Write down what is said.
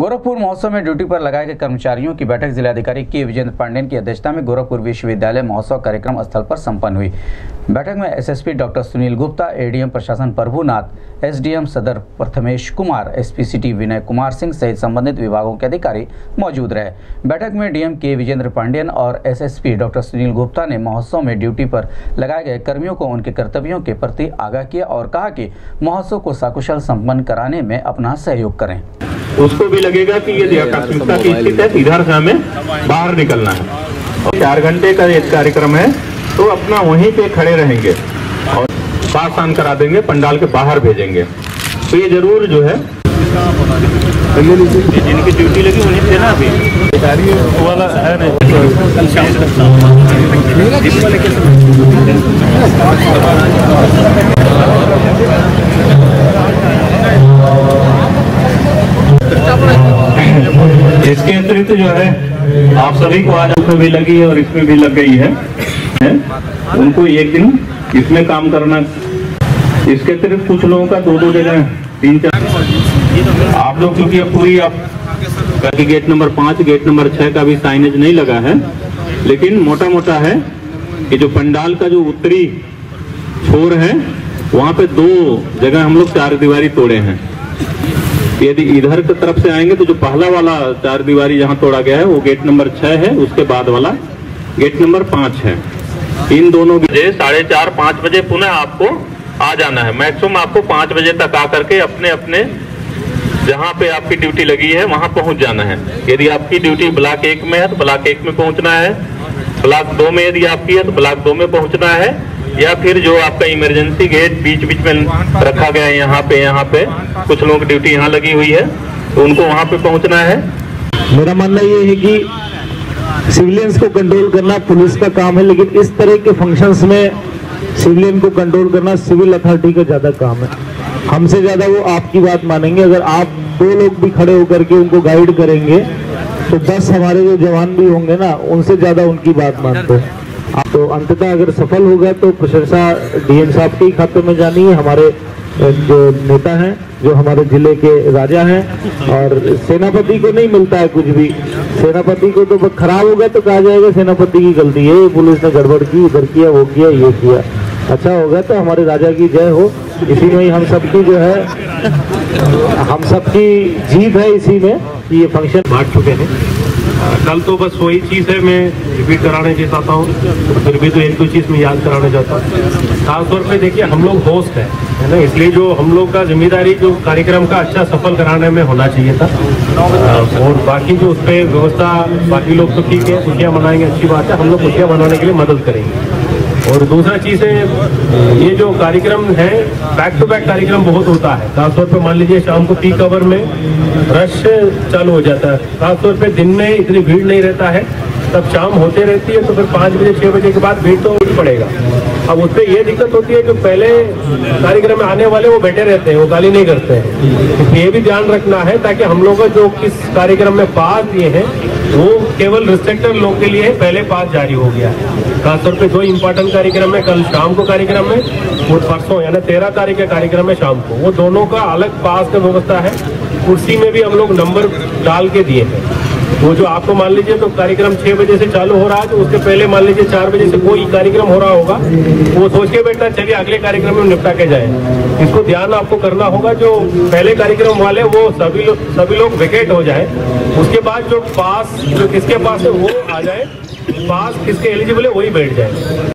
गोरखपुर महोत्सव में ड्यूटी पर लगाए गए कर्मचारियों की बैठक जिलाधिकारी के विजेंद्र पांडेन की अध्यक्षता में गोरखपुर विश्वविद्यालय महोत्सव कार्यक्रम स्थल पर संपन्न हुई। बैठक में SSP doctor Sunil Gupta ADM प्रशासन प्रभुनाथ एसडीएम सदर प्रथमेश कुमार एसपी सिटी विनय कुमार सिंह सहित संबंधित विभागों के अधिकारी मौजूद रहे। बैठक में डीएम के विजेंद्र पांडेयन और एसएसपी डॉक्टर सुनील गुप्ता ने महोत्सव में ड्यूटी पर लगाए गए कर्मियों को उनके कर्तव्यों के प्रति आगाह किया और कहा कि महोत्सव को सकुशल संपन्न कराने में अपना सहयोग करें। उसको भी लगेगा कि ये आकस्मिकता की स्थिति है इधर से हमें बाहर निकलना है। चार घंटे का एक कार्यक्रम है तो अपना वहीं पे खड़े रहेंगे और पास आन करा देंगे पंडाल के बाहर भेजेंगे। तो ये ज़रूर जो है जिनकी ड्यूटी लगी उन्हीं से ना अभी। वाला है इसके अतिरिक्त जो है आप सभी को आज उसमें भी लगी है और इसमें भी लग गई है, है? उनको एक दिन इसमें काम करना। इसके अतिरिक्त कुछ लोगों का दो दो जगह तीन चार। आप लोग, क्योंकि अब पूरी आप कि गेट नंबर पाँच गेट नंबर छह का भी साइनेज नहीं लगा है, लेकिन मोटा मोटा है कि जो पंडाल का जो उत्तरी छोर है, वहाँ पे दो जगह हम लोग चार दीवारी तोड़े हैं। यदि इधर की तरफ़ से आएँगे तो जो पहला वाला चार दीवारी जहाँ तोड़ा गया है, वो गेट नंबर छह है, उसके बाद वाला गेट नंबर पाँच है। इन दोनों बजे साढ़े चार, पाँच बजे पुनः आपको आ जाना है। मैक्सिमम आपको पाँच बजे तक आ करके अपने अपने जहाँ पे आपकी ड्यूटी लगी है, वहाँ पहुँच जाना है। यदि आपकी ड्यूटी ब्लॉक एक में है तो ब्लॉक एक में पहुँचना है। ब्लॉक दो में यदि आपकी है तो ब्लॉक दो में पहुँचना है। या फिर जो आपका इमरजेंसी गेट बीच बीच में रखा गया है, यहाँ पे यहाँ पे, कुछ लोगों की ड्यूटी यहाँ लगी हुई है तो उनको वहाँ पे पहुँचना है। मेरा मानना ये है कि सिविलियंस को कंट्रोल करना पुलिस का काम है, लेकिन इस तरह के फ़ंक्शंस में सिविलियन को कंट्रोल करना सिविल अथॉरिटी का ज़्यादा काम है। हमसे ज़्यादा वो आपकी बात मानेंगे। अगर आप दो लोग भी खड़े होकर के उनको गाइड करेंगे तो बस हमारे जो जवान भी होंगे ना, उनसे ज़्यादा उनकी बात मानते हैं। तो अंततः अगर सफल होगा तो प्रशंसा डीएम साहब के खाते में जानी है। हमारे जो नेता हैं, जो हमारे ज़िले के राजा हैं, और सेनापति को नहीं मिलता है कुछ भी। सेनापति को तो खराब होगा तो कहा जाएगा सेनापति की गलती है पुलिस ने गड़बड़ की, इधर किया, वो किया, ये किया। अच्छा होगा तो हमारे राजा की जय हो। इसी में ही हम सबकी जो है, हम सबकी जीत है इसी में कि ये फ़ंक्शन बांट चुके हैं। कल तो बस वही चीज़ है, मैं रिपीट कराने चाहता हूँ फिर भी तो एक दो चीज़ में याद कराना चाहता हूँ। खासतौर पर देखिए, हम लोग होस्ट हैं, है ना? इसलिए जो हम लोग का ज़िम्मेदारी, जो कार्यक्रम का अच्छा सफल कराने में होना चाहिए था। और बाकी जो उस पर व्यवस्था, बाकी लोग तो ठीक है, खुशियाँ मनाएँगे, अच्छी बात है, हम लोग खुशियाँ मनाने के लिए मदद करेंगे। और दूसरा चीज़ है, ये जो कार्यक्रम है बैक टू बैक कार्यक्रम बहुत होता है। खासतौर पे मान लीजिए शाम को पीक आवर में रश चालू हो जाता है। खासतौर पे दिन में इतनी भीड़ नहीं रहता है। तब शाम होते रहती है तो फिर पाँच बजे छः बजे के बाद भीड़ तो उठ पड़ेगा। अब उस पर यह दिक्कत होती है कि पहले कार्यक्रम में आने वाले वो बैठे रहते हैं, वो गाली नहीं करते हैं। ये भी ध्यान रखना है, ताकि हम लोग जो किस कार्यक्रम में पास दिए हैं वो केवल रिस्ट्रिक्टेड लोग के लिए पहले पास जारी हो गया। खासतौर पे दो इम्पोर्टेंट कार्यक्रम है, कल शाम को कार्यक्रम है और परसों, यानी तेरह तारीख का कार्यक्रम है शाम को। वो दोनों का अलग पास का व्यवस्था है। कुर्सी में भी हम लोग नंबर डाल के दिए हैं। वो जो आपको मान लीजिए तो कार्यक्रम छह बजे से चालू हो रहा है तो उसके पहले मान लीजिए चार बजे से कोई कार्यक्रम हो रहा होगा, वो सोच के बैठना, चलिए अगले कार्यक्रम में निपटा के जाए। इसको ध्यान आपको करना होगा, जो पहले कार्यक्रम वाले, वो सभी लोग सभी लोग विकेट हो जाए। उसके बाद जो पास, जो किसके पास है, वो आ जाए। पास किसके एलिजिबल है, वही बैठ जाए।